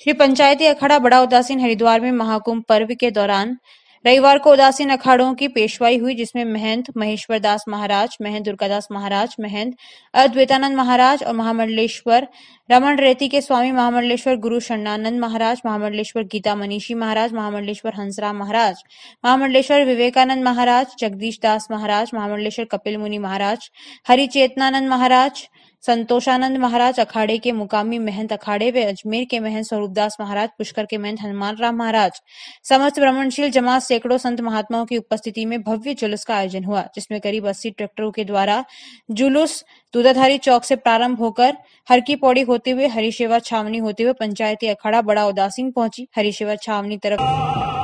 श्री पंचायती अखाड़ा बड़ा उदासीन हरिद्वार में महाकुंभ पर्व के दौरान रविवार को उदासीन अखाड़ों की पेशवाई हुई, जिसमें महंत महेश्वर दास महाराज, महंत दुर्गादास महाराज, महंत अद्वैतानंद महाराज और महामंडलेश्वर रमन रेती के स्वामी महामंडलेश्वर गुरु शरणानंद महाराज, महामंडलेश्वर गीता मनीषी महाराज, महामंडलेश्वर हंसराम महाराज, महामंडलेश्वर विवेकानंद महाराज, जगदीश दास महाराज, महामंडलेश्वर कपिल मुनि महाराज, हरिचेतनानंद महाराज संतोषानंद महाराज अखाड़े के मुकामी महंत अखाड़े व अजमेर के महंत स्वरूपदास महाराज, पुष्कर के महंत हनुमान राम महाराज। समस्त भ्रमणशील जमात सैकड़ों संत महात्माओं की उपस्थिति में भव्य जुलूस का आयोजन हुआ, जिसमें करीब अस्सी ट्रैक्टरों के द्वारा जुलूस, दूधाधारी चौक से प्रारंभ होकर हर की पौड़ी होते हुए हरिशेवा छावनी होते हुए पंचायती अखाड़ा बड़ा उदासीन पहुँची। हरिशेवा छावनी तरफ़